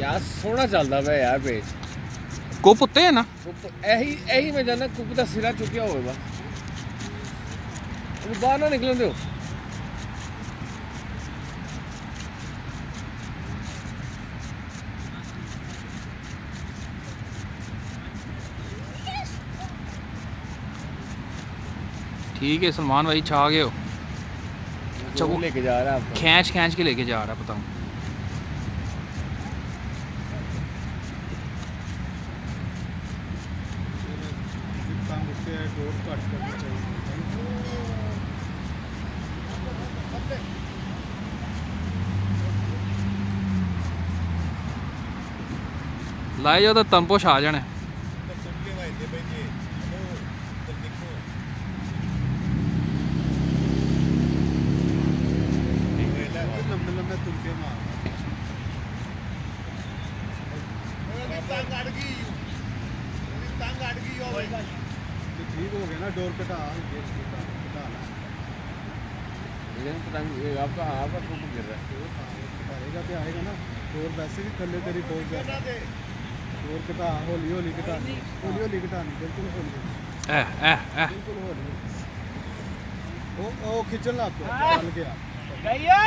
ਯਾਰ ਸੋਹਣਾ ਚੱਲਦਾ ਵੇ ਯਾਰ ਪੇਜ ਕੁੱਪ ਉੱਤੇ ਹੈ ਨਾ? ਇਹੀ ਇਹੀ ਮੈਂ ਜਾਣਾ ਕੁੱਕ ਦਾ ਸਿਰਾ ਚੁੱਕਿਆ ਹੋਵੇਗਾ ਉਹ ਬਾਹਰ ਨਾ ਨਿਕਲਣ ਦਿਓ। ठीक है सलमान भाई छा गए हो। अच्छा वो लेके जा रहा है खींच खींच के लेके जा रहा है बताऊँ लाए जाओ तो तंपोश आ जाने। टांग अड़ गई पूरी ठीक हो गया ना डोर पे आपका आपका फूट गिर रहा है। आएगा तो आएगा ना डोर वैसे भी थले तेरी पहुँच जाता डोर किता होली होली किता होली होली कटानी नहीं बिल्कुल बिल्कुल होली ओ खिंचन लाग गया। गया!